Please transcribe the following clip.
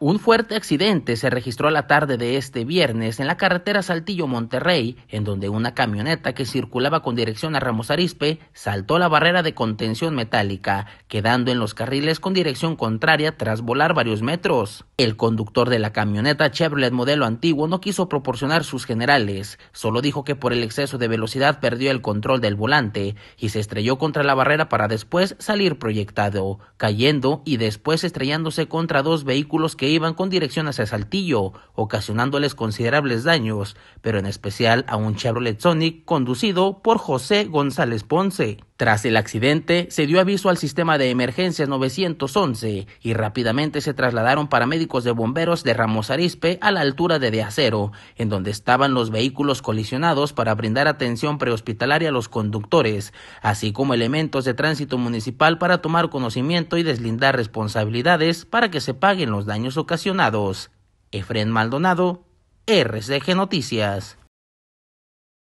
Un fuerte accidente se registró la tarde de este viernes en la carretera Saltillo-Monterrey, en donde una camioneta que circulaba con dirección a Ramos Arispe saltó la barrera de contención metálica, quedando en los carriles con dirección contraria tras volar varios metros. El conductor de la camioneta Chevrolet modelo antiguo no quiso proporcionar sus generales, solo dijo que por el exceso de velocidad perdió el control del volante y se estrelló contra la barrera para después salir proyectado, cayendo y después estrellándose contra dos vehículos iban con dirección hacia Saltillo, ocasionándoles considerables daños, pero en especial a un Chevrolet Sonic conducido por José González Ponce. Tras el accidente, se dio aviso al sistema de emergencias 911 y rápidamente se trasladaron paramédicos de bomberos de Ramos Arispe a la altura de De Acero, en donde estaban los vehículos colisionados para brindar atención prehospitalaria a los conductores, así como elementos de tránsito municipal para tomar conocimiento y deslindar responsabilidades para que se paguen los daños ocasionados. Efren Maldonado, RCG Noticias.